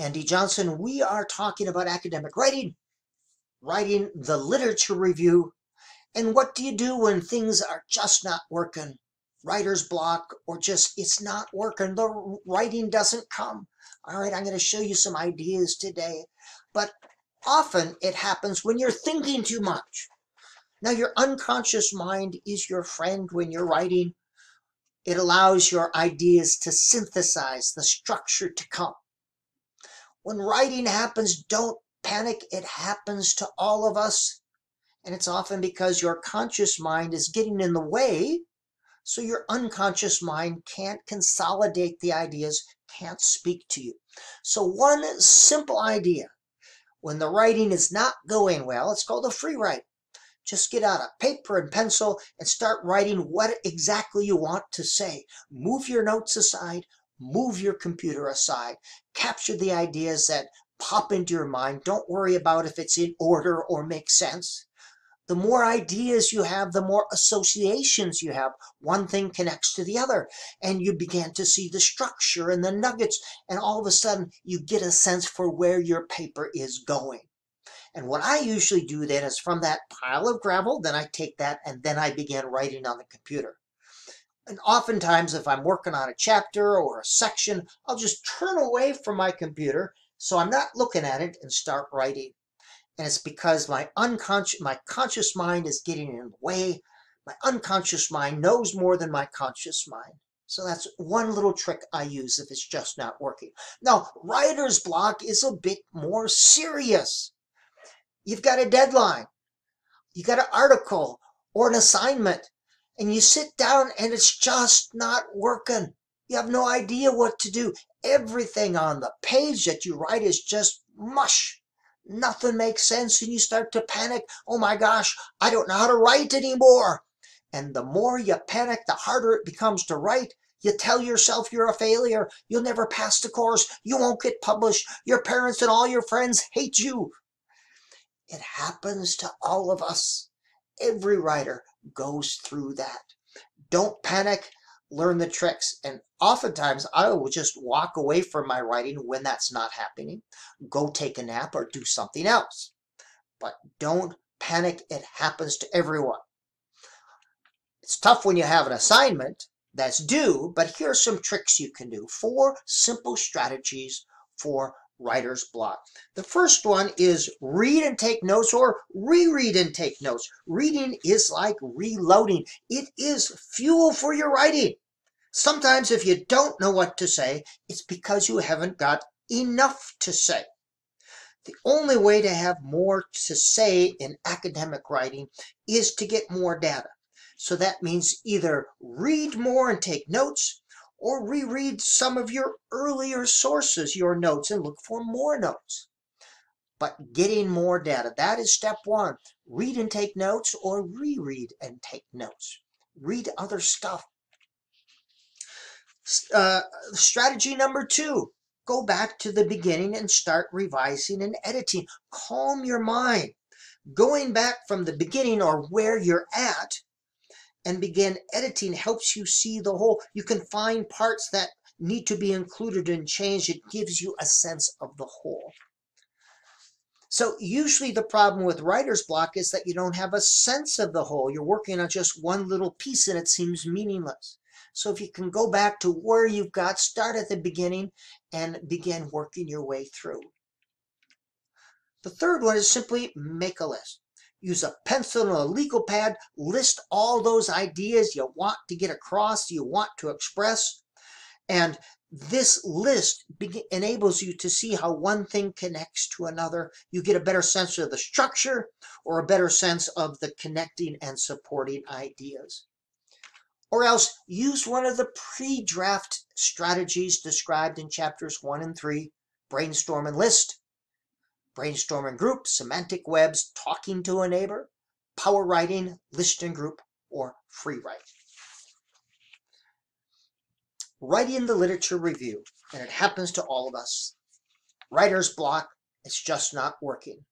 Andy Johnson. We are talking about academic writing, writing the literature review, and what do you do when things are just not working? Writer's block, or just it's not working, the writing doesn't come. All right, I'm going to show you some ideas today, but often it happens when you're thinking too much. Now, your unconscious mind is your friend when you're writing. It allows your ideas to synthesize, the structure to come. When writing happens, don't panic. It happens to all of us. And it's often because your conscious mind is getting in the way. So your unconscious mind can't consolidate the ideas, can't speak to you. So one simple idea, when the writing is not going well, it's called a free write. Just get out a paper and pencil and start writing what exactly you want to say. Move your notes aside, move your computer aside, capture the ideas that pop into your mind. Don't worry about if it's in order or makes sense. The more ideas you have, the more associations you have. One thing connects to the other, and you begin to see the structure and the nuggets, and all of a sudden you get a sense for where your paper is going. And what I usually do then is from that pile of gravel, then I take that and then I begin writing on the computer. And oftentimes, if I'm working on a chapter or a section, I'll just turn away from my computer so I'm not looking at it and start writing. And it's because my unconscious, my conscious mind is getting in the way. My unconscious mind knows more than my conscious mind. So that's one little trick I use if it's just not working. Now, writer's block is a bit more serious. You've got a deadline. You got an article or an assignment and you sit down and it's just not working. You have no idea what to do. Everything on the page that you write is just mush. Nothing makes sense and you start to panic. Oh my gosh, I don't know how to write anymore. And the more you panic, the harder it becomes to write. You tell yourself you're a failure. You'll never pass the course. You won't get published. Your parents and all your friends hate you. It happens to all of us. Every writer goes through that. Don't panic, learn the tricks. And oftentimes I will just walk away from my writing when that's not happening, go take a nap or do something else. But don't panic, it happens to everyone. It's tough when you have an assignment that's due, but here are some tricks you can do. Four simple strategies for writer's block. The first one is read and take notes or reread and take notes. Reading is like reloading. It is fuel for your writing. Sometimes if you don't know what to say, it's because you haven't got enough to say. The only way to have more to say in academic writing is to get more data. So that means either read more and take notes or reread some of your earlier sources, your notes, and look for more notes. But getting more data, that is step one. Read and take notes or reread and take notes. Read other stuff. Uh, strategy number two, go back to the beginning and start revising and editing. Calm your mind. Going back from the beginning or where you're at and begin editing helps you see the whole. You can find parts that need to be included and changed. It gives you a sense of the whole. So usually the problem with writer's block is that you don't have a sense of the whole. You're working on just one little piece and it seems meaningless. So if you can go back to where you've got, start at the beginning and begin working your way through. The third one is simply make a list. Use a pencil and a legal pad. List all those ideas you want to get across, you want to express. And this list enables you to see how one thing connects to another. You get a better sense of the structure or a better sense of the connecting and supporting ideas. Or else use one of the pre-draft strategies described in chapters 1 and 3, brainstorm and list, brainstorming group, semantic webs, talking to a neighbor, power writing, list and group, or free write. Writing the literature review, and it happens to all of us. Writer's block, it's just not working.